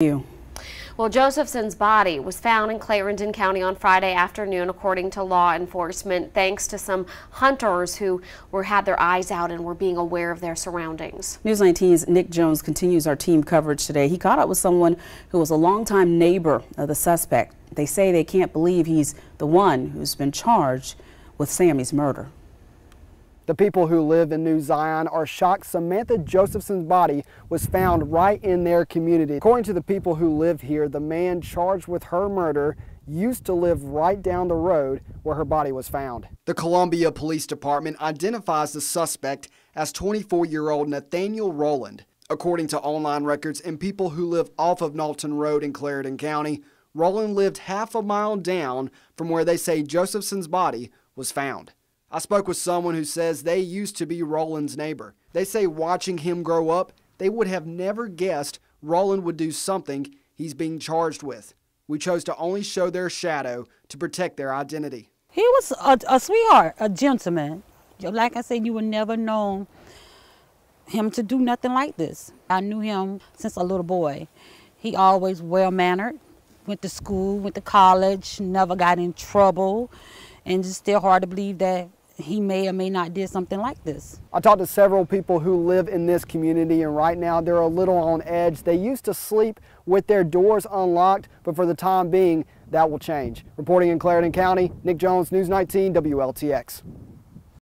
You. Well, Josephson's body was found in Clarendon County on Friday afternoon, according to law enforcement, thanks to some hunters who were had their eyes out and were being aware of their surroundings. News 19's Nick Jones continues our team coverage today. He caught up with someone who was a longtime neighbor of the suspect. They say they can't believe he's the one who's been charged with Sammy's murder. The people who live in New Zion are shocked Samantha Josephson's body was found right in their community. According to the people who live here, the man charged with her murder used to live right down the road where her body was found. The Columbia Police Department identifies the suspect as 24-year-old Nathaniel Rowland. According to online records and people who live off of Knowlton Road in Clarendon County, Rowland lived half a mile down from where they say Josephson's body was found. I spoke with someone who says they used to be Rowland's neighbor. They say watching him grow up, they would have never guessed Rowland would do something he's being charged with. We chose to only show their shadow to protect their identity. He was a, a sweetheart, a gentleman. Like I said, you would never know him to do nothing like this. I knew him since a little boy. He always well mannered, went to school, went to college, never got in trouble, and it's still hard to believe that he may or may not did something like this. I talked to several people who live in this community and right now they're a little on edge. They used to sleep with their doors unlocked, but for the time being, that will change. Reporting in Clarendon County, Nick Jones, News 19, WLTX.